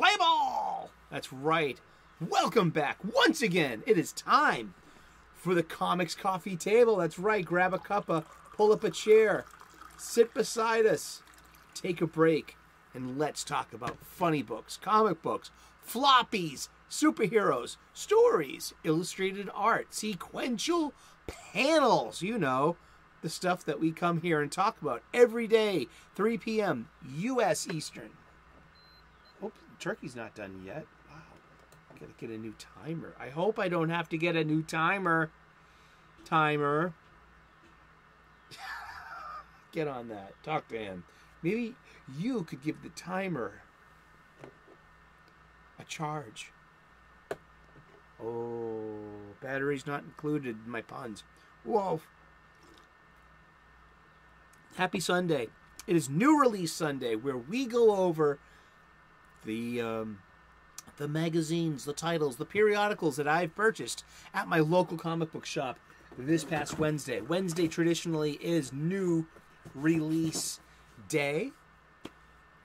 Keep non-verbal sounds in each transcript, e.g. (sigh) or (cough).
Play ball! That's right. Welcome back once again. It is time for the comics coffee table. That's right. Grab a cuppa, pull up a chair, sit beside us, take a break, and let's talk about funny books, comic books, floppies, superheroes, stories, illustrated art, sequential panels. You know, the stuff that we come here and talk about every day, 3 p.m. U.S. Eastern. Turkey's not done yet. Wow. Gotta get a new timer. I hope I don't have to get a new timer. Timer. (laughs) get on that. Talk to him. Maybe you could give the timer a charge. Oh, batteries not included in my puns. Whoa. Happy Sunday. It is new release Sunday where we go over the um, the magazines, the titles, the periodicals that I've purchased at my local comic book shop this past Wednesday. Wednesday traditionally is new release day.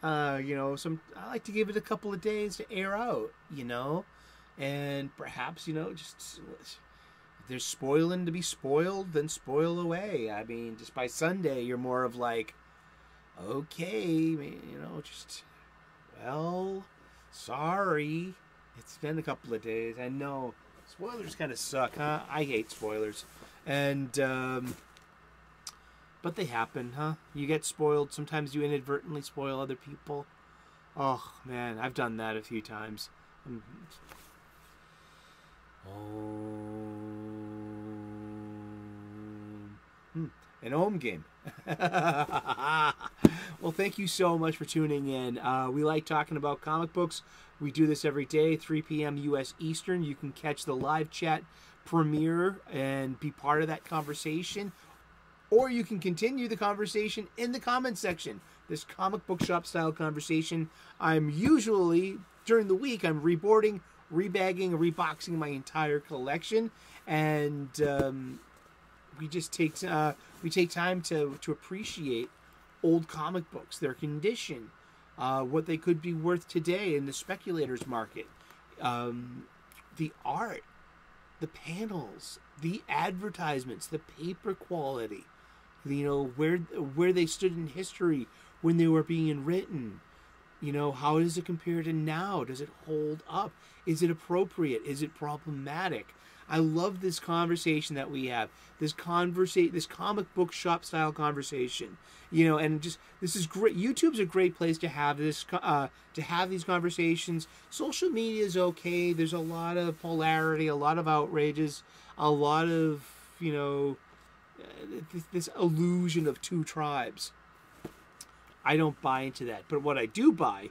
Uh, you know, some I like to give it a couple of days to air out, you know, and perhaps you know just there's spoiling to be spoiled, then spoil away. I mean, just by Sunday, you're more of like, okay, you know, just well, sorry. It's been a couple of days. I know spoilers kind of suck, huh? I hate spoilers, and um, but they happen, huh? You get spoiled. Sometimes you inadvertently spoil other people. Oh man, I've done that a few times. And, oh, an home game. (laughs) well, thank you so much for tuning in. Uh, we like talking about comic books. We do this every day, 3 p.m. U.S. Eastern. You can catch the live chat premiere and be part of that conversation, or you can continue the conversation in the comment section. This comic book shop style conversation. I'm usually during the week. I'm reboarding, rebagging, reboxing my entire collection, and um, we just take uh, we take time to to appreciate old comic books, their condition, uh, what they could be worth today in the speculators market, um, the art, the panels, the advertisements, the paper quality, you know where where they stood in history when they were being written. You know, how does it compare to now? Does it hold up? Is it appropriate? Is it problematic? I love this conversation that we have. This conversation, this comic book shop style conversation. You know, and just this is great. YouTube's a great place to have this uh, to have these conversations. Social media is okay. There's a lot of polarity, a lot of outrages, a lot of you know this, this illusion of two tribes. I don't buy into that. But what I do buy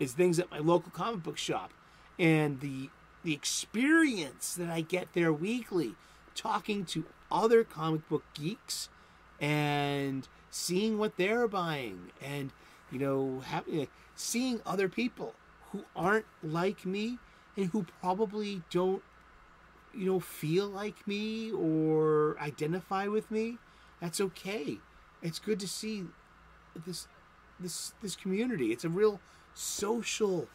is things at my local comic book shop and the the experience that I get there weekly, talking to other comic book geeks and seeing what they're buying and you know having, seeing other people who aren't like me and who probably don't you know feel like me or identify with me that's okay. It's good to see this this this community. It's a real social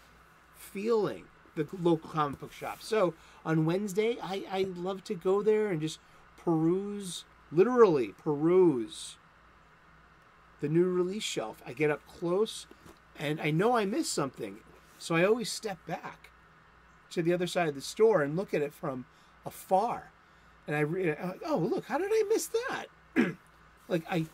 feeling the local comic book shop. So on Wednesday, I, I love to go there and just peruse, literally peruse the new release shelf. I get up close and I know I missed something. So I always step back to the other side of the store and look at it from afar. And I, re- uh, oh, look, how did I miss that? (clears throat) like, I.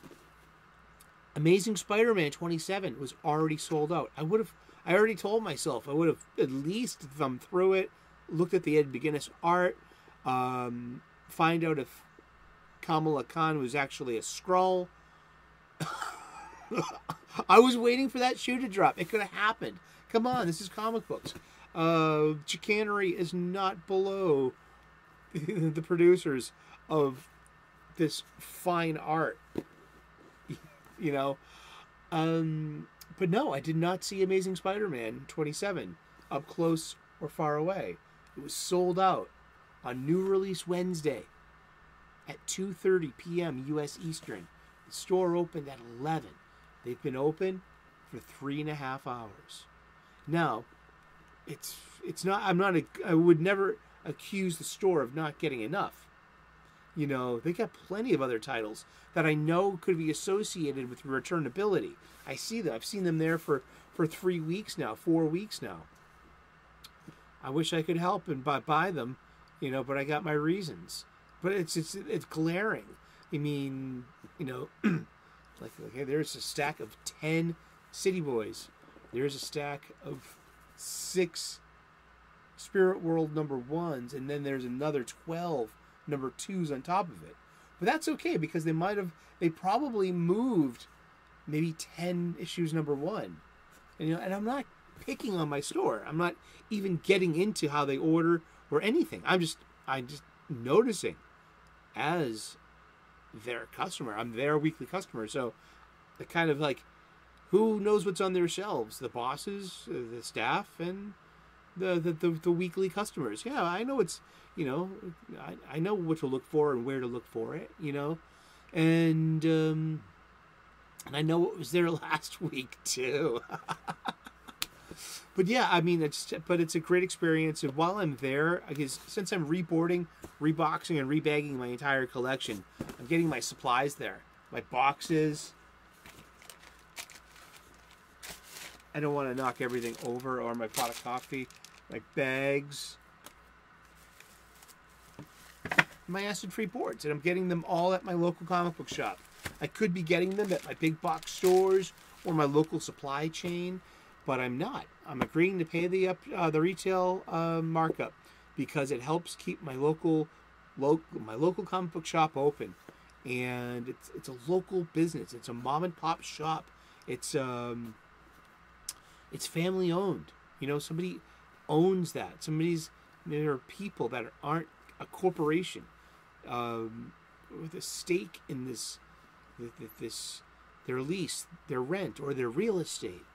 Amazing Spider Man 27 was already sold out. I would have I already told myself I would have at least thumbed through it, looked at the Ed McGuinness art, um, find out if Kamala Khan was actually a Skrull. (laughs) I was waiting for that shoe to drop. It could have happened. Come on, this is comic books. Uh, chicanery is not below (laughs) the producers of this fine art. (laughs) you know, um, but no, I did not see Amazing Spider-Man 27 up close or far away. It was sold out on new release Wednesday at 2:30 p.m. U.S. Eastern. The store opened at 11. They've been open for three and a half hours. Now, it's it's not. I'm not. A, I would never accuse the store of not getting enough. You know, they got plenty of other titles that I know could be associated with returnability. I see them. I've seen them there for for three weeks now, four weeks now. I wish I could help and buy, buy them, you know, but I got my reasons. But it's it's it's glaring. I mean, you know, (clears throat) like okay, there's a stack of ten City Boys. There's a stack of six Spirit World number ones, and then there's another twelve number twos on top of it. But that's okay because they might have they probably moved maybe ten issues number one. And you know, and I'm not picking on my store. I'm not even getting into how they order or anything. I'm just I'm just noticing as their customer. I'm their weekly customer. So the kind of like who knows what's on their shelves? The bosses, uh, the staff, and the the, the, the weekly customers. Yeah, I know it's you know I, I know what to look for and where to look for it. You know, and um, and I know what was there (laughs) last week too. (laughs) but yeah, I mean, it's but it's a great experience. And while I'm there, guess since I'm reboarding, reboxing, and rebagging my entire collection, I'm getting my supplies there, my boxes. I don't want to knock everything over or my pot of coffee, my bags, my acid-free boards, and I'm getting them all at my local comic book shop. I could be getting them at my big box stores or my local supply chain but I'm not. I'm agreeing to pay the up uh, the retail uh, markup because it helps keep my local local my local comic book shop open, and it's it's a local business. It's a mom and pop shop. It's um it's family owned. You know, somebody owns that. Somebody's there are people that aren't a corporation um, with a stake in this this their lease, their rent, or their real estate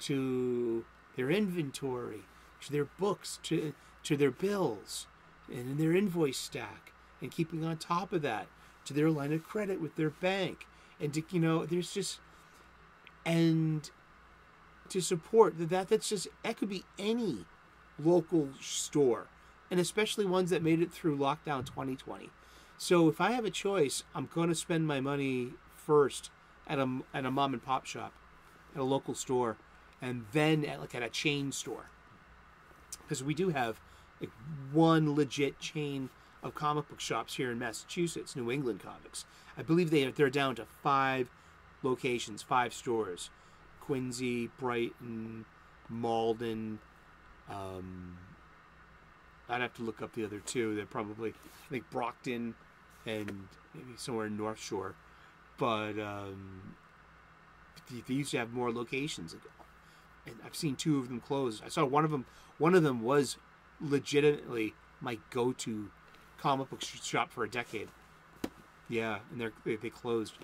to their inventory, to their books, to to their bills, and in their invoice stack, and keeping on top of that, to their line of credit with their bank, and to you know, there's just and to support that that's just that could be any local store and especially ones that made it through lockdown 2020 so if i have a choice i'm going to spend my money first at a, at a mom and pop shop at a local store and then at like at a chain store because we do have like one legit chain of comic book shops here in Massachusetts, New England Comics. I believe they they're down to five locations, five stores: Quincy, Brighton, Malden. Um, I'd have to look up the other two. They're probably I think Brockton and maybe somewhere in North Shore, but um, they used to have more locations and I've seen two of them close. I saw one of them. One of them was legitimately my go-to comic book shop for a decade. Yeah, and they they closed.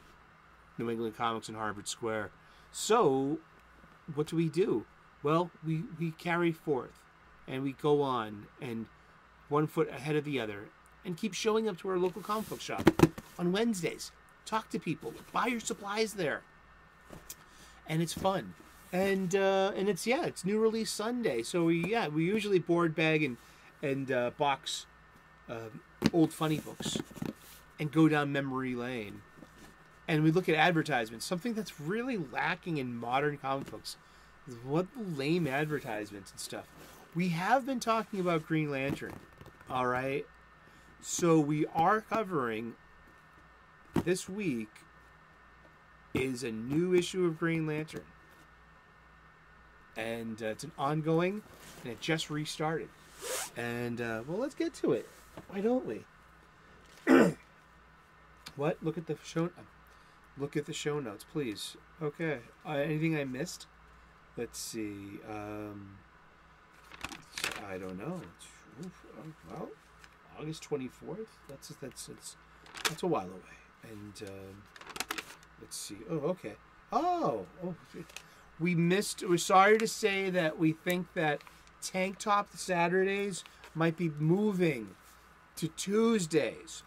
New England Comics in Harvard Square. So, what do we do? Well, we we carry forth, and we go on, and one foot ahead of the other, and keep showing up to our local comic book shop on Wednesdays. Talk to people, buy your supplies there, and it's fun and uh, and it's yeah, it's new release Sunday. So we yeah, we usually board bag and and uh, box uh, old funny books and go down memory lane, and we look at advertisements. Something that's really lacking in modern comic books what lame advertisements and stuff. We have been talking about Green Lantern, all right. So we are covering this week is a new issue of Green Lantern and uh, it's an ongoing, and it just restarted. And uh, well, let's get to it. Why don't we? (clears throat) what? Look at the show. Look at the show notes, please. Okay. Uh, anything I missed? Let's see. Um, I don't know. Oof, oh, well, August twenty fourth. That's that's that's that's a while away. And um, let's see. Oh, okay. Oh, oh we missed. We're sorry to say that we think that Tank Top Saturdays might be moving to Tuesdays.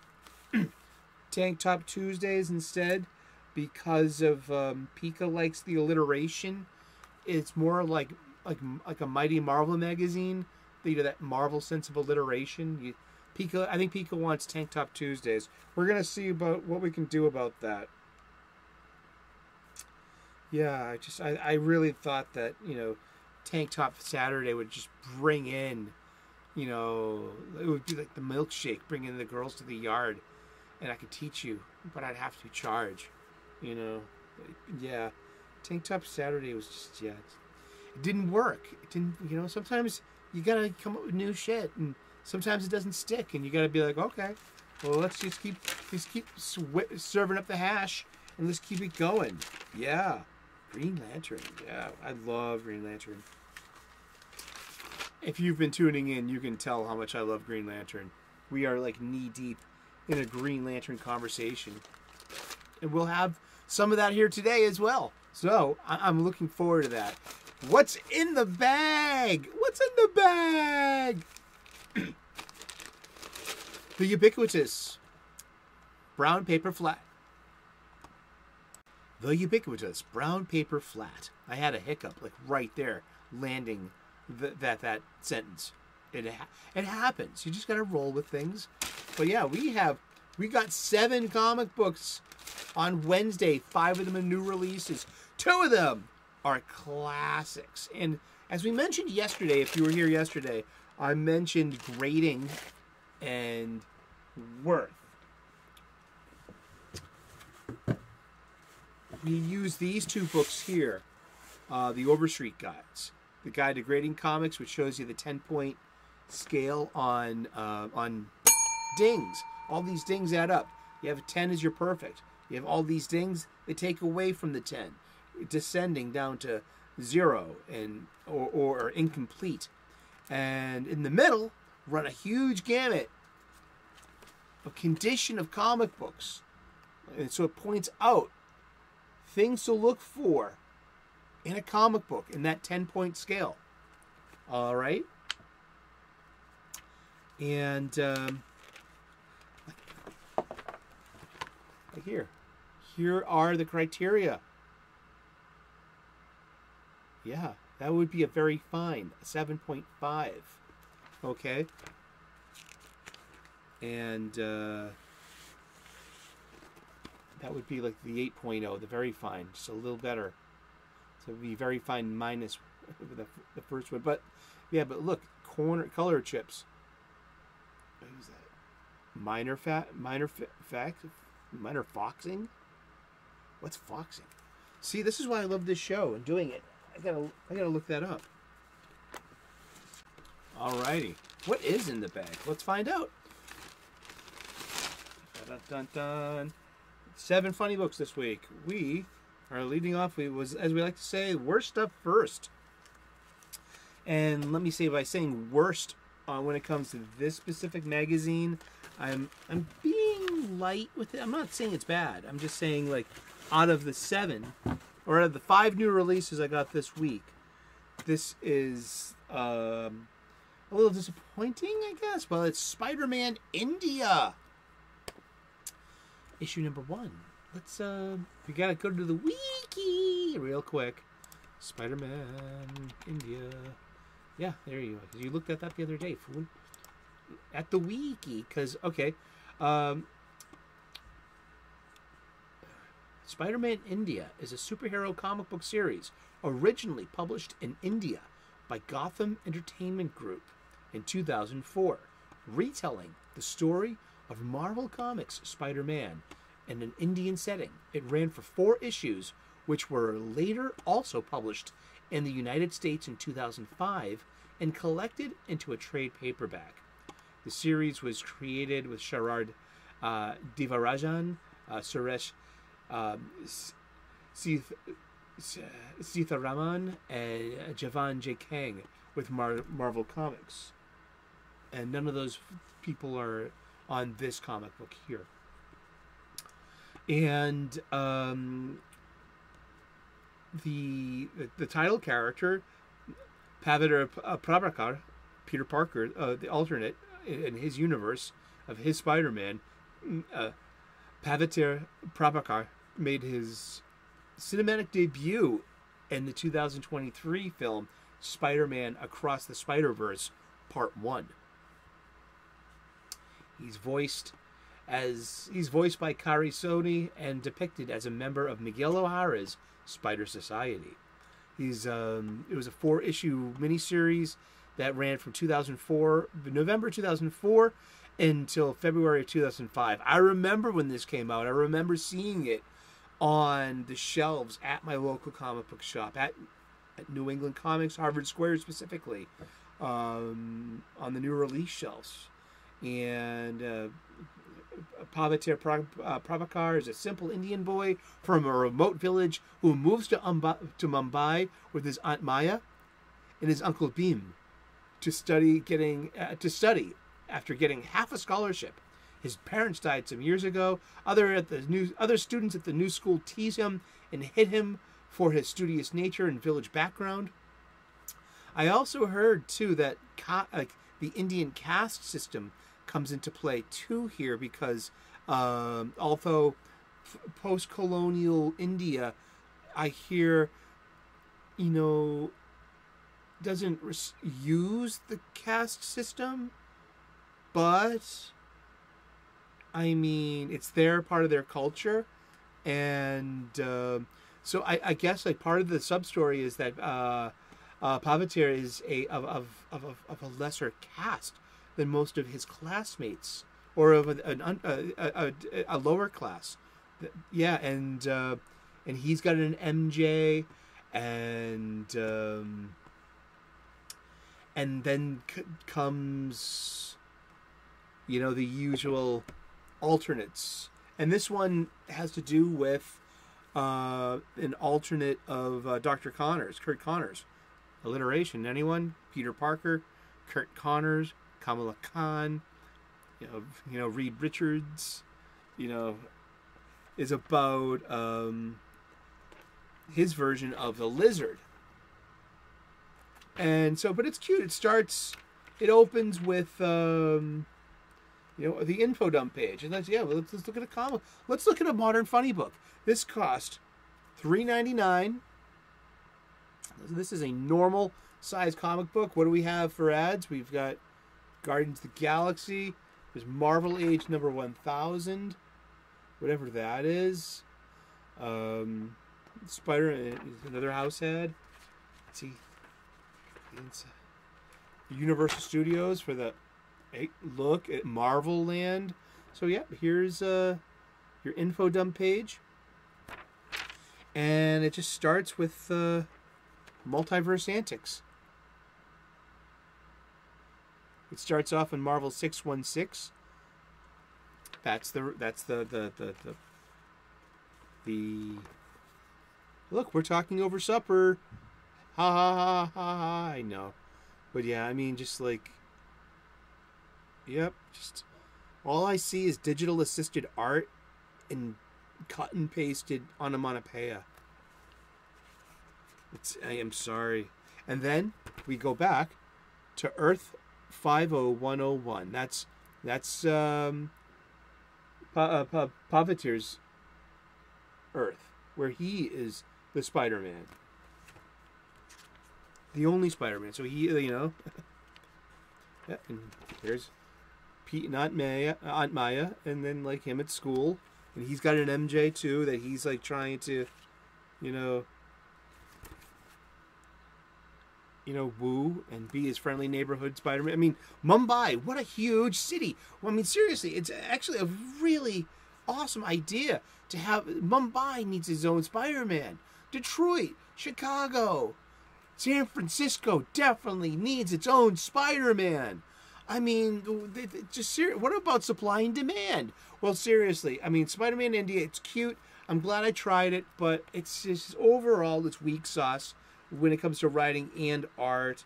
(clears throat) Tank Top Tuesdays instead because of um, Pika likes the alliteration. It's more like like like a Mighty Marvel magazine. You know that Marvel sense of alliteration. You, Pika, I think Pika wants Tank Top Tuesdays. We're gonna see about what we can do about that. Yeah, I just I, I really thought that you know, Tank Top Saturday would just bring in, you know, it would be like the milkshake, bringing the girls to the yard, and I could teach you, but I'd have to charge, you know, yeah. Tank Top Saturday was just yeah, it didn't work. It didn't you know sometimes you gotta come up with new shit, and sometimes it doesn't stick, and you gotta be like, okay, well let's just keep just keep serving up the hash, and let's keep it going. Yeah, Green Lantern. Yeah, I love Green Lantern. If you've been tuning in, you can tell how much I love Green Lantern. We are like knee deep in a Green Lantern conversation, and we'll have some of that here today as well. So I- I'm looking forward to that. What's in the bag? What's in the bag? The ubiquitous brown paper flat. The ubiquitous brown paper flat. I had a hiccup like right there, landing th- that that sentence. It ha- it happens. You just got to roll with things. But yeah, we have we got seven comic books on Wednesday. Five of them are new releases. Two of them are classics. And as we mentioned yesterday, if you were here yesterday, I mentioned grading and worth. We use these two books here, uh, the Overstreet Guides, the Guide to Grading Comics, which shows you the ten point scale on uh, on dings. All these dings add up. You have a ten as your perfect. You have all these dings; they take away from the ten descending down to zero and or, or, incomplete. And in the middle, run a huge gamut of condition of comic books. And so it points out things to look for in a comic book in that 10 point scale. All right. And um, right here, here are the criteria yeah, that would be a very fine 7.5. Okay. And uh, that would be like the 8.0, the very fine, just a little better. So it would be very fine minus (laughs) the, the first one. But yeah, but look, corner color chips. What is that? Minor fat, minor fa- fact, minor foxing. What's foxing? See, this is why I love this show and doing it. I gotta I gotta look that up. Alrighty. What is in the bag? Let's find out. Dun, dun, dun. Seven funny books this week. We are leading off. We was as we like to say, worst stuff first. And let me say by saying worst uh, when it comes to this specific magazine, I'm I'm being light with it. I'm not saying it's bad. I'm just saying like out of the seven, or out of the five new releases I got this week, this is um, a little disappointing, I guess. Well, it's Spider-Man India, issue number one. Let's uh, we gotta go to the wiki real quick. Spider-Man India. Yeah, there you go. You looked at that the other day, fool. At the wiki, because okay, um, Spider Man India is a superhero comic book series originally published in India by Gotham Entertainment Group in 2004, retelling the story of Marvel Comics Spider Man in an Indian setting. It ran for four issues, which were later also published in the United States in 2005 and collected into a trade paperback. The series was created with Sharad uh, Devarajan, uh, Suresh um, Sith, Seetharaman and Jeevan J. Kang with Mar- Marvel Comics. And none of those people are on this comic book here. And um, the, the the title character, Paviter Prabhakar, Peter Parker, uh, the alternate in his universe of his Spider-Man, uh, Paviter Prabhakar made his cinematic debut in the 2023 film Spider-Man Across the Spider-Verse Part 1. He's voiced as he's voiced by Karan Soni and depicted as a member of Miguel O'Hara's Spider Society. He's um, it was a four issue miniseries that ran from 2004 November 2004 until February of 2005. I remember when this came out. I remember seeing it on the shelves at my local comic book shop at, at New England Comics, Harvard Square specifically, um, on the new release shelves. And uh, uh, Prabhakar is a simple Indian boy from a remote village who moves to, Umba- to Mumbai with his aunt Maya and his uncle Bhim to study getting uh, to study after getting half a scholarship. His parents died some years ago. Other at the new other students at the new school tease him and hit him for his studious nature and village background. I also heard too that ca- like the Indian caste system comes into play too here because um, although f- post-colonial India, I hear, you know, doesn't use the caste system, but I mean, it's their part of their culture, and uh, so I, I, guess like part of the sub story is that uh, uh, Paviter is a of, of, of, of a lesser caste than most of his classmates, or of a, an, a, a, a, lower class. Yeah, and uh, and he's got an MJ, and um, and then c- comes, you know, the usual alternates, and this one has to do with uh, an alternate of uh, Dr. Connors, Kurt Connors. Alliteration. Anyone? Peter Parker, Kurt Connors, Kamala Khan, you know, you know Reed Richards, you know, is about um, his version of the lizard. And so, but it's cute. It starts, it opens with, um, you know, the info dump page, and that's yeah. Well, let's, let's look at a comic. Let's look at a modern funny book. This cost three ninety nine. This is a normal size comic book. What do we have for ads? We've got Guardians of the Galaxy. There's Marvel Age number 1000, whatever that is. Um, Spider, another house head. See. Universal Studios for the look at Marvel Land. So yeah, here's uh, your info dump page, and it just starts with uh, multiverse antics. It starts off in Marvel six one six. That's the that's the the the the, the look. We're talking over supper. Ha ha ha ha ha. I know, but yeah, I mean, just like, yep, just all I see is digital assisted art and cut and pasted onomatopoeia. It's I am sorry. And then we go back to Earth 50101. That's that's um, pa- uh, pa- Earth, where he is the Spider-Man, the only Spider-Man. So he, you know, (laughs) yeah, and here's Pete and Aunt Maya, Aunt Maya, and then like him at school, and he's got an MJ too that he's like trying to, you know, you know, woo and be his friendly neighborhood Spider-Man. I mean, Mumbai, what a huge city. Well, I mean, seriously, it's actually a really awesome idea to have Mumbai needs his own Spider-Man. Detroit, Chicago, San Francisco definitely needs its own Spider-Man. I mean, just what about supply and demand? Well, seriously, I mean, Spider-Man India, it's cute. I'm glad I tried it, but it's just overall it's weak sauce when it comes to writing and art.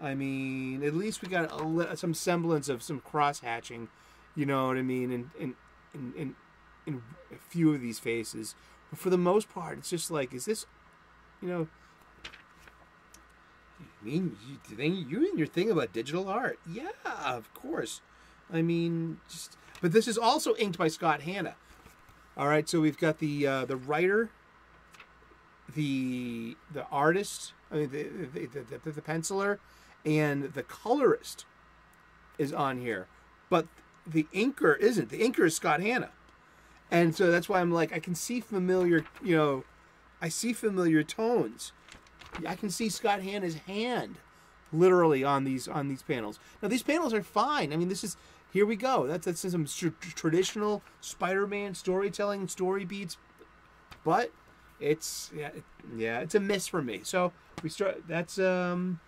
I mean, at least we got a, some semblance of some cross hatching, you know what I mean, in in, in in a few of these faces. But for the most part, it's just like, is this, you know, I mean, you you and your thing about digital art? Yeah, of course. I mean, just but this is also inked by Scott Hanna. All right, so we've got the uh, the writer the the artist I mean, the the, the, the, the penciler and the colorist is on here, but the inker isn't. The inker is Scott Hanna, and so that's why I'm like I can see familiar, you know, I see familiar tones. I can see Scott Hanna's hand, literally on these on these panels. Now these panels are fine. I mean, this is here we go. That's that's some tr- traditional Spider-Man storytelling, story beats, but it's yeah it, yeah it's a miss for me. So we start. That's um.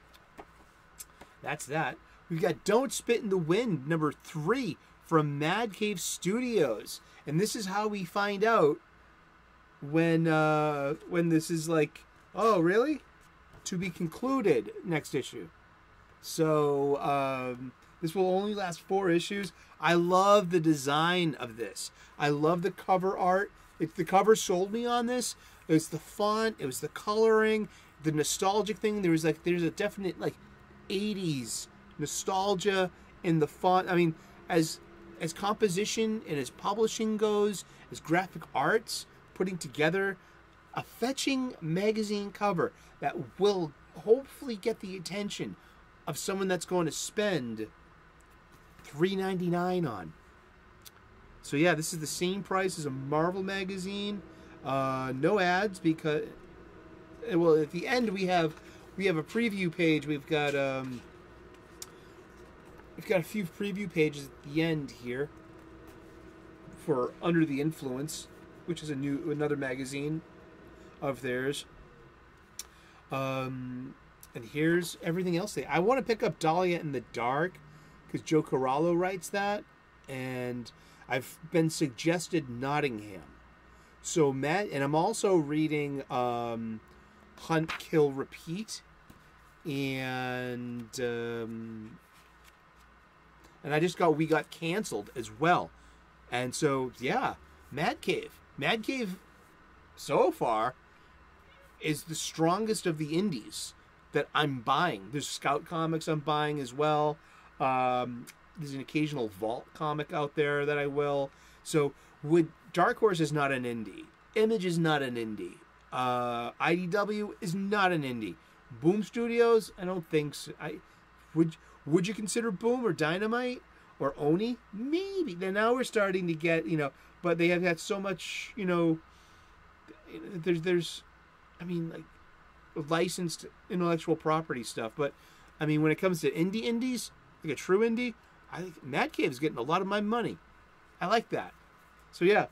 That's that. We've got Don't Spit in the Wind, number three from Mad Cave Studios. And this is how we find out when uh, when this is like, oh, really? To be concluded next issue. So um, this will only last four issues. I love the design of this. I love the cover art. If the cover sold me on this, it was the font, it was the coloring, the nostalgic thing. There was like there's a definite like 80s nostalgia in the font. I mean, as as composition and as publishing goes, as graphic arts putting together a fetching magazine cover that will hopefully get the attention of someone that's going to spend $3.99 on. So yeah, this is the same price as a Marvel magazine. Uh, no ads because well at the end we have we have a preview page. We've got um, we've got a few preview pages at the end here for Under the Influence, which is a new another magazine of theirs. Um, and here's everything else. They I want to pick up Dahlia in the Dark because Joe Corallo writes that, and I've been suggested Nottingham. So Matt, and I'm also reading um, Hunt, Kill, Repeat, and um, and I just got we got canceled as well, and so yeah, Mad Cave, Mad Cave, so far, is the strongest of the indies that I'm buying. There's Scout comics I'm buying as well. Um, there's an occasional Vault comic out there that I will. So would Dark Horse is not an indie. Image is not an indie. Uh, IDW is not an indie. Boom Studios, I don't think so. I would would you consider Boom or Dynamite or Oni? Maybe. Then now we're starting to get you know, but they have had so much you know. There's there's, I mean like, licensed intellectual property stuff, but I mean when it comes to indie indies, like a true indie, I think Mad Cave is getting a lot of my money. I like that. So yeah,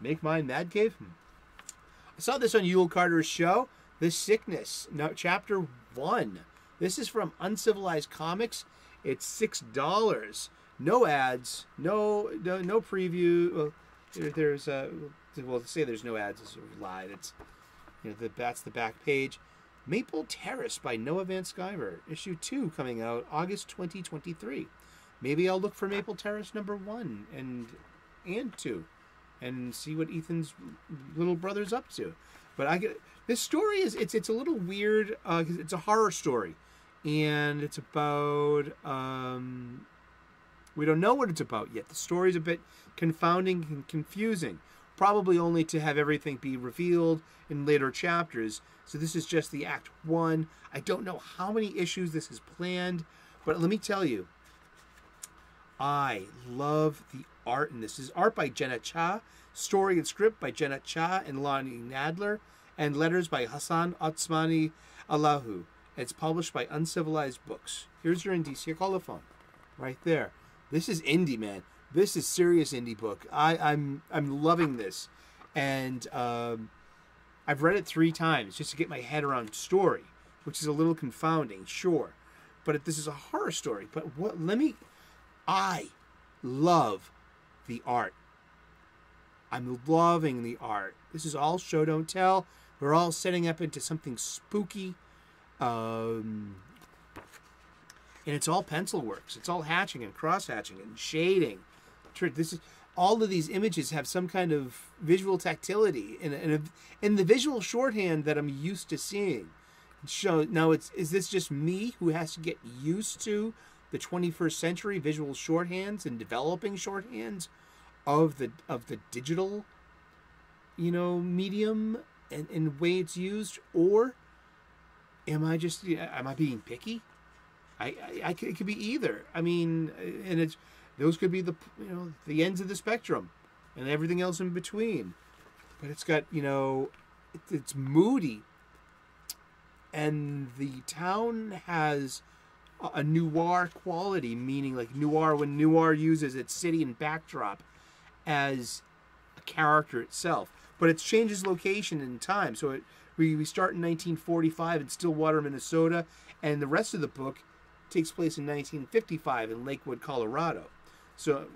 make mine Mad Cave. Hmm. I saw this on Yule Carter's show. The Sickness, no, chapter one. This is from Uncivilized Comics. It's six dollars. No ads. No, no, no preview. Well, there, there's a well to say there's no ads is a lie. It's you know the, that's the back page. Maple Terrace by Noah Van Sciver, issue two coming out August 2023. Maybe I'll look for Maple Terrace number one and and two, and see what Ethan's little brother's up to. But I get this story is it's it's a little weird because uh, it's a horror story, and it's about um, we don't know what it's about yet. The story's a bit confounding and confusing, probably only to have everything be revealed in later chapters. So this is just the act one. I don't know how many issues this is planned, but let me tell you, I love the art in this. this is art by Jenna Cha, story and script by Jenna Cha and Lonnie Nadler, and letters by Hassan Otsmani Allahu. It's published by Uncivilized Books. Here's your indie colophon, right there. This is indie, man. This is serious indie book. I, I'm I'm loving this, and um, I've read it three times just to get my head around story, which is a little confounding, sure, but this is a horror story. But what? Let me. I love the art. I'm loving the art. This is all show don't tell. We're all setting up into something spooky. Um, and it's all pencil works. It's all hatching and cross hatching and shading. This is all of these images have some kind of visual tactility and, and, and the visual shorthand that I'm used to seeing. So now it's is this just me who has to get used to the 21st century visual shorthands and developing shorthands of the of the digital you know medium and, and way it's used or am I just am I being picky? I, I, I it could be either. I mean, uh, and it's those could be the you know the ends of the spectrum, and everything else in between. But it's got you know, it, it's moody, and the town has a, noir quality, meaning like noir when noir uses its city and backdrop as a character itself, but it changes location and time. So it we, we start in 1945 in Stillwater, Minnesota, and the rest of the book takes place in 1955 in Lakewood, Colorado. So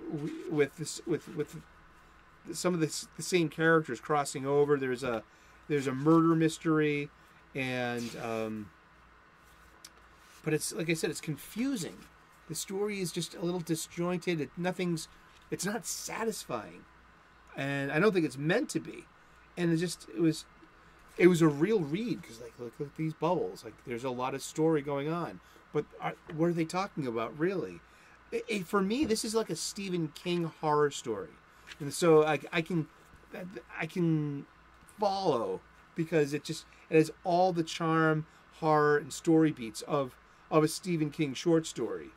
with this, with with some of the, the same characters crossing over, there's a there's a murder mystery, and um, but it's like I said, it's confusing. The story is just a little disjointed. It, nothing's it's not satisfying, and I don't think it's meant to be. And it just it was it was a real read because like look, at these bubbles. Like there's a lot of story going on, but are, what are they talking about really? It, it, for me, this is like a Stephen King horror story, and so I, I can I can follow because it just it has all the charm, horror, and story beats of of a Stephen King short story,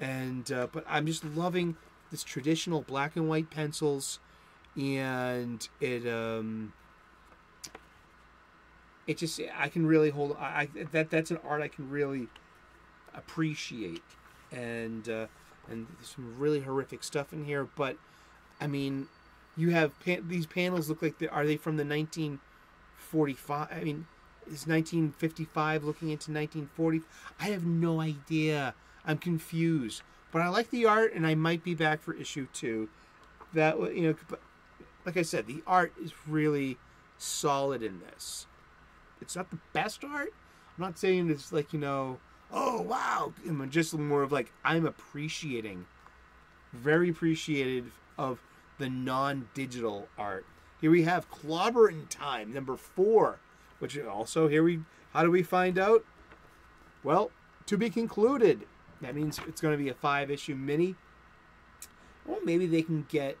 and uh, but I'm just loving this traditional black and white pencils, and it um it just I can really hold I, I that that's an art I can really appreciate, and uh, and some really horrific stuff in here. But I mean, you have pan- these panels look like they are they from the 1945? I mean, is 1955 looking into 1940? I have no idea. I'm confused. But I like the art, and I might be back for issue two. That you know, like I said, the art is really solid in this. It's not the best art. I'm not saying it's like you know oh wow I'm just more of like i'm appreciating very appreciative of the non-digital art here we have Clobberin' Time number four which also here we how do we find out? Well to be concluded. That means it's going to be a five issue mini. Well maybe they can get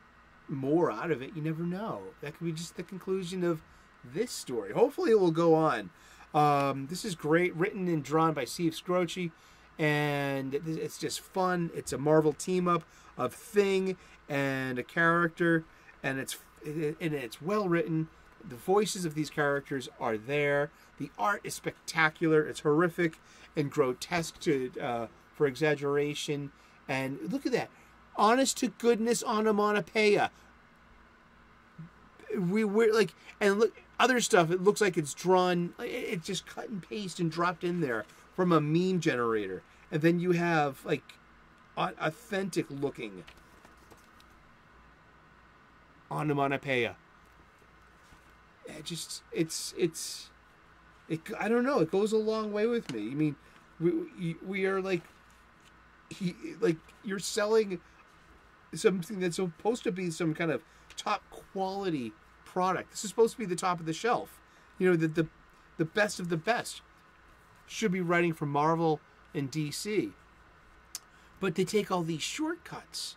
more out of it. You never know. That could be just the conclusion of this story. Hopefully it will go on. Um, this is great, written and drawn by Steve Skroce, and it's just fun. It's a Marvel team up of Thing and a character, and it's and it's well written. The voices of these characters are there. The art is spectacular. It's horrific and grotesque to uh, for exaggeration. And look at that, honest to goodness onomatopoeia. We we're like, and look, other stuff, it looks like it's drawn, it's just cut and paste and dropped in there from a meme generator. And then you have like authentic looking onomatopoeia. It just, it's, it's, it, I don't know, it goes a long way with me. I mean, we, we are like, he, like, you're selling something that's supposed to be some kind of top quality product. This is supposed to be the top of the shelf. You know, the the, the best of the best should be writing for Marvel and DC. But they take all these shortcuts.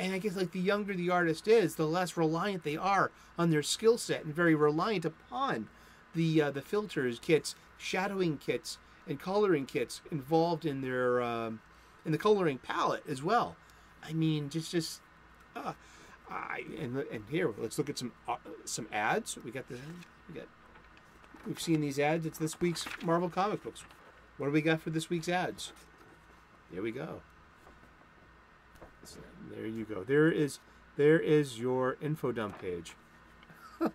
And I guess like the younger the artist is, the less reliant they are on their skill set and very reliant upon the uh, the filters kits, shadowing kits, and coloring kits involved in their um, in the coloring palette as well. I mean, just just uh, I and and here let's look at some uh, some ads. We got the we got we've seen these ads. It's this week's Marvel comic books. What do we got for this week's ads? Here we go. So there you go. There is there is your info dump page. (laughs) but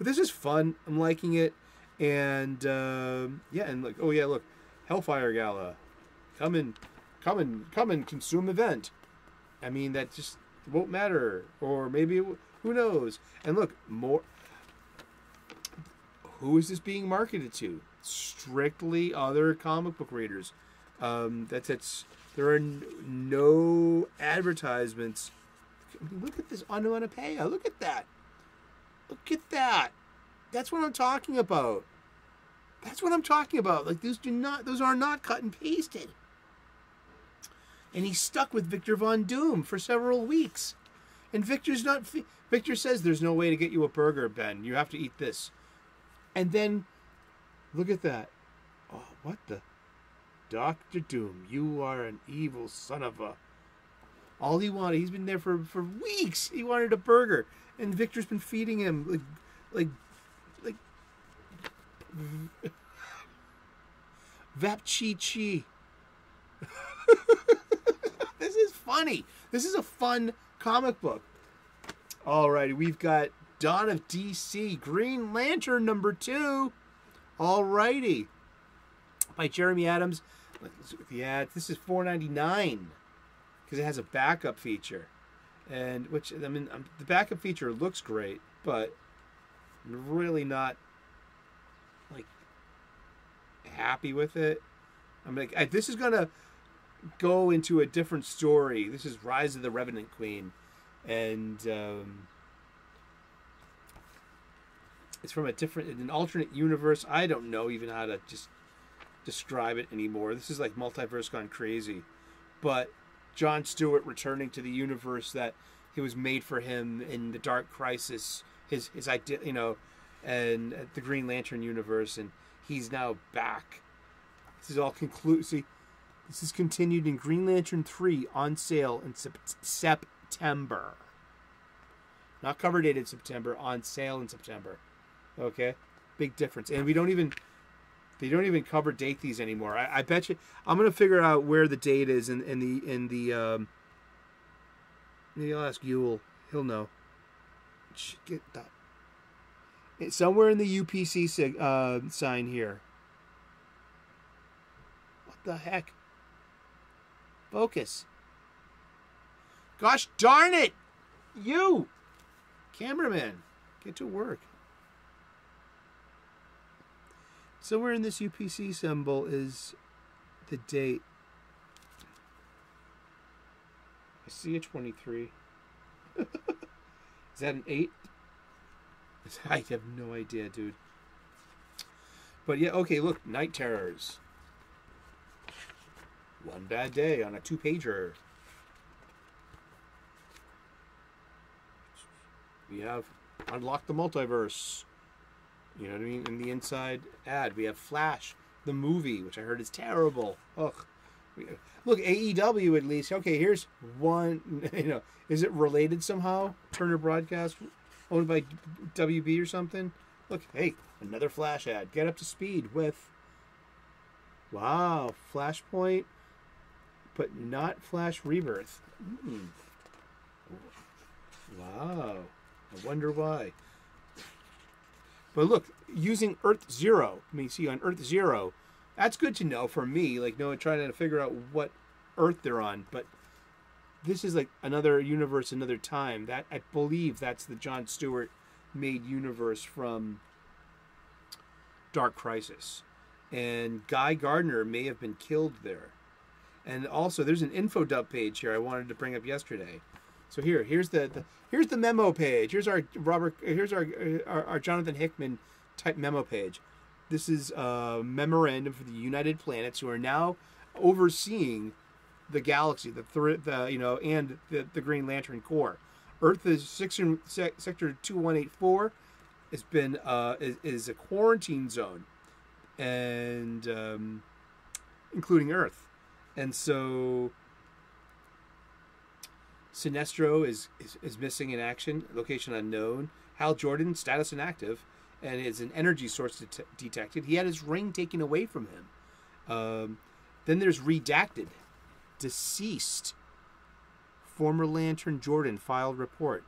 this is fun. I'm liking it, and uh, yeah, and like oh yeah, look, Hellfire Gala, come and come and come and consume event. I mean that just won't matter, or maybe it, who knows? And look, more. Who is this being marketed to? Strictly other comic book readers. Um, that's it's. There are no advertisements. Look at this onomatopoeia. Look at that. Look at that. That's what I'm talking about. That's what I'm talking about. Like those do not. Those are not cut and pasted and he's stuck with Victor Von Doom for several weeks. And Victor's not. Victor says there's no way to get you a burger, Ben. You have to eat this. And then, look at that. Oh, what the? Doctor Doom, you are an evil son of a. All he wanted, he's been there for, for weeks. He wanted a burger, and Victor's been feeding him like, like, like, Vap Chi Chi. this is funny. This is a fun comic book. Alrighty, we've got Dawn of DC, Green Lantern number two. All righty. by Jeremy Adams. Let's look at the. This is four ninety nine because it has a backup feature, and which I mean um, the backup feature looks great, but I'm really not like happy with it. I'm like I, this is gonna go into a different story. This is Rise of the Revenant Queen, and um, it's from a different, an alternate universe. I don't know even how to just describe it anymore. This is like multiverse gone crazy, but John Stewart returning to the universe that it was made for him in the Dark Crisis, his his idea, you know, and uh, the Green Lantern universe, and he's now back. This is all conclusive. This is continued in Green Lantern 3 on sale in sep- September. Not cover dated September, on sale in September. Okay? Big difference. And we don't even they don't even cover date these anymore. I, I bet you I'm gonna figure out where the date is in, in the in the um maybe I'll ask Yule. He'll know. Get that. It's somewhere in the UPC sig- uh, sign here. What the heck? Focus. Gosh darn it! You! Cameraman, get to work. Somewhere in this UPC symbol is the date. I see a 23. (laughs) is that an 8? (laughs) I have no idea, dude. But yeah, okay, look, Night Terrors. One bad day on a two pager. We have unlocked the Multiverse. You know what I mean? In the inside ad, we have Flash, the movie, which I heard is terrible. Ugh. Look, AEW at least. Okay, here's one. (laughs) You know, is it related somehow? Turner Broadcast, owned by WB or something. Look, hey, another Flash ad. Get up to speed with. Wow, Flashpoint but not Flash Rebirth. Mm. Wow. I wonder why. But look, using Earth Zero, I mean, see, on Earth Zero, that's good to know for me, like, no, trying to figure out what Earth they're on. But this is like another universe, another time. That I believe that's the John Stewart made universe from Dark Crisis. And Guy Gardner may have been killed there. And also, there's an info dump page here I wanted to bring up yesterday. So here, here's the, the here's the memo page. Here's our Robert. Here's our our, our Jonathan Hickman type memo page. This is a memorandum for the United Planets who are now overseeing the galaxy, the, th- the you know, and the, the Green Lantern Corps. Earth is sector sector two one eight four. Has been uh, is, is a quarantine zone, and um, including Earth and so Sinestro is, is, is missing in action, location unknown. Hal Jordan, status inactive, and is an energy source det- detected. He had his ring taken away from him. Um, then there's redacted, deceased. Former Lantern Jordan filed report.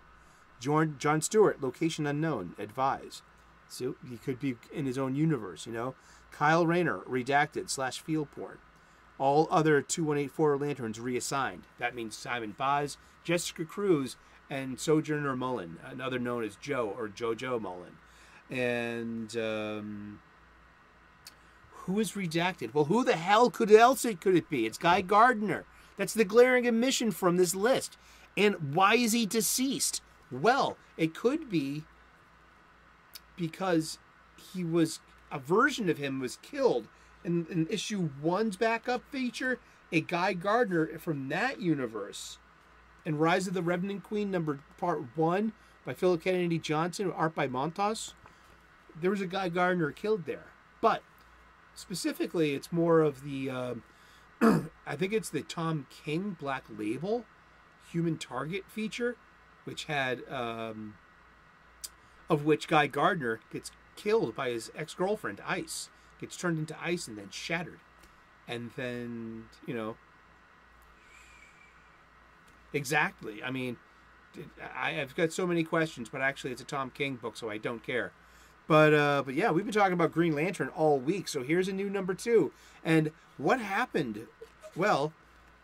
John, John Stewart, location unknown, advise. So he could be in his own universe, you know. Kyle Rayner, redacted slash field port. All other 2184 lanterns reassigned. That means Simon Baz, Jessica Cruz, and Sojourner Mullein, another known as Joe or JoJo Mullein. And um, who is redacted? Well, who the hell could else it could it be? It's Guy Gardner. That's the glaring omission from this list. And why is he deceased? Well, it could be because he was a version of him was killed in, in issue one's backup feature, a Guy Gardner from that universe. And Rise of the Revenant Queen, number part one by Philip Kennedy Johnson, art by Montos. There was a Guy Gardner killed there. But specifically, it's more of the. Uh, (clears throat) I think it's the Tom King Black Label Human Target feature, which had um, of which Guy Gardner gets killed by his ex girlfriend Ice, gets turned into ice and then shattered, and then you know. Exactly. I mean, I have got so many questions, but actually, it's a Tom King book, so I don't care. But uh, but yeah, we've been talking about Green Lantern all week, so here's a new number two. And what happened? Well,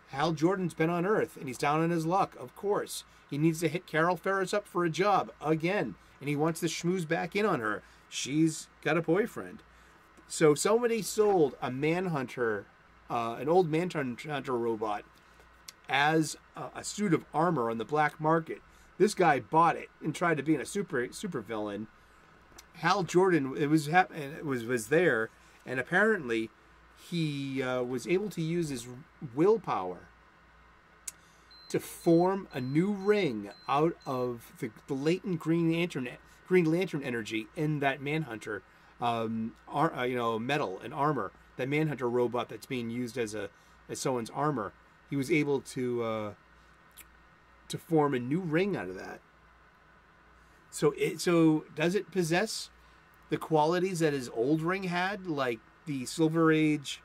Hal Jordan's been on Earth, and he's down on his luck. Of course, he needs to hit Carol Ferris up for a job again, and he wants to schmooze back in on her. She's got a boyfriend. So somebody sold a Manhunter, uh, an old Manhunter robot, as a, a suit of armor on the black market. This guy bought it and tried to be in a super super villain Hal Jordan it was it was was there, and apparently he uh, was able to use his willpower to form a new ring out of the, the latent Green Lantern Green Lantern energy in that Manhunter, um, ar- uh, you know, metal and armor. That Manhunter robot that's being used as a as someone's armor. He was able to uh, to form a new ring out of that. So it so does it possess the qualities that his old ring had, like the Silver Age,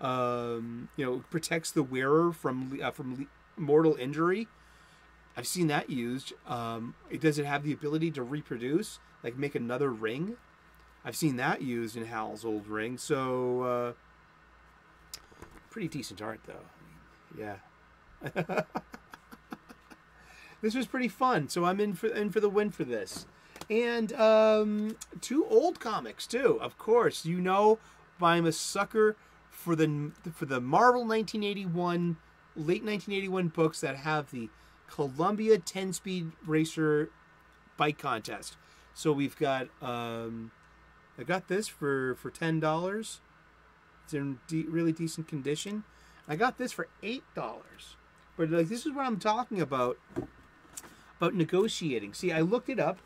um, you know, protects the wearer from uh, from mortal injury. I've seen that used. Um, it does it have the ability to reproduce, like make another ring. I've seen that used in Hal's old ring. So uh, pretty decent art, though. Yeah. (laughs) this was pretty fun. So I'm in for in for the win for this. And um, two old comics too. Of course, you know I'm a sucker for the for the Marvel 1981 late 1981 books that have the Columbia 10 speed racer bike contest. So we've got um, I got this for for ten dollars. It's in de- really decent condition. I got this for eight dollars. But like this is what I'm talking about about negotiating. See, I looked it up,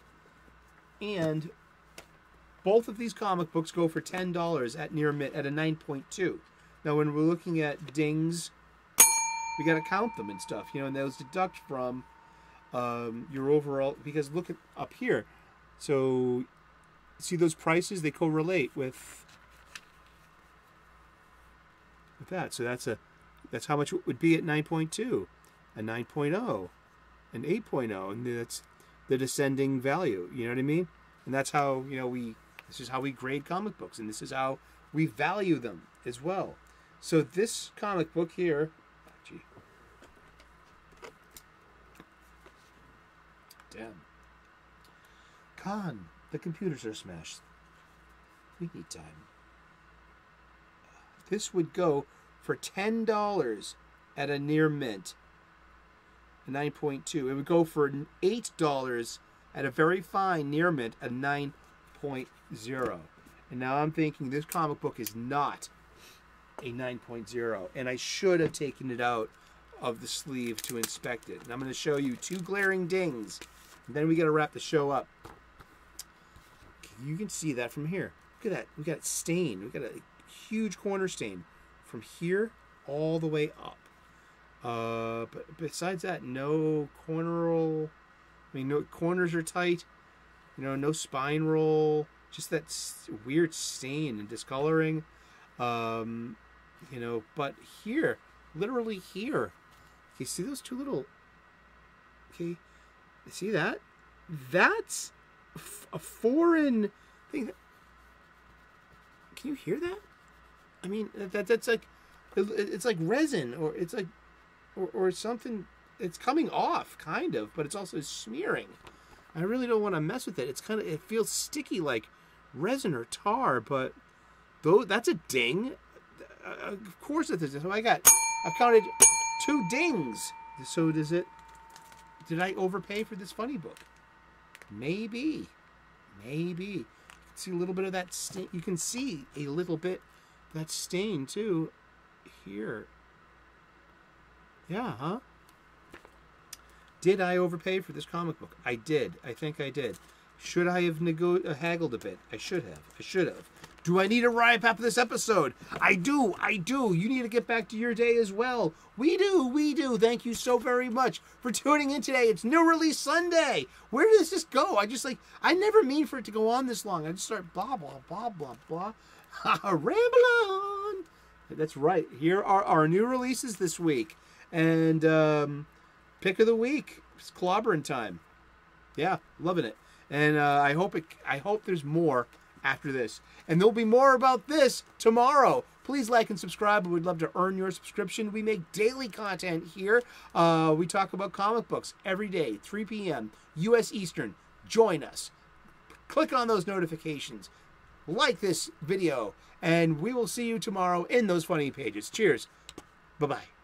and both of these comic books go for ten dollars at near mint at a nine point two. Now, when we're looking at dings, we got to count them and stuff, you know, and those deduct from um, your overall. Because look at up here, so see those prices they correlate with with that. So that's a that's how much it would be at nine point two, a nine oh an 8.0 and that's the descending value you know what i mean? And that's how you know we this is how we grade comic books and this is how we value them as well. So this comic book here oh, gee. Damn. Con the computers are smashed. We need time. This would go for $10 at a near mint 9.2. It would go for $8 at a very fine near mint, a 9.0. And now I'm thinking this comic book is not a 9.0. And I should have taken it out of the sleeve to inspect it. And I'm going to show you two glaring dings. And then we got to wrap the show up. You can see that from here. Look at that. We got a stain. We got a huge corner stain from here all the way up. Uh, but besides that, no corner roll. I mean, no corners are tight. You know, no spine roll. Just that weird stain and discoloring. Um, you know, but here, literally here, you see those two little. Okay, see that? That's a foreign thing. Can you hear that? I mean, that that's like, it's like resin, or it's like or, or something. It's coming off, kind of, but it's also smearing. I really don't want to mess with it. It's kind of it feels sticky like resin or tar, but though that's a ding. Uh, of course it is. So I got I've counted two dings. So does it? Did I overpay for this funny book? Maybe, maybe. See a little bit of that. You can see a little bit that stain too here yeah, huh? Did I overpay for this comic book? I did. I think I did. Should I have nego- uh, haggled a bit? I should have. I should have. Do I need a wrap after this episode? I do, I do. You need to get back to your day as well. We do, we do. Thank you so very much for tuning in today. It's New Release Sunday. Where does this go? I just like, I never mean for it to go on this long. I just start blah, blah, blah, blah, blah. (laughs) Ramble on. That's right. Here are our new releases this week. And um, pick of the week. It's clobbering time. Yeah, loving it. And uh, I hope it. I hope there's more after this. And there'll be more about this tomorrow. Please like and subscribe. We'd love to earn your subscription. We make daily content here. Uh, we talk about comic books every day, 3 p.m. U.S. Eastern. Join us. Click on those notifications. Like this video. And we will see you tomorrow in those funny pages. Cheers. Bye bye.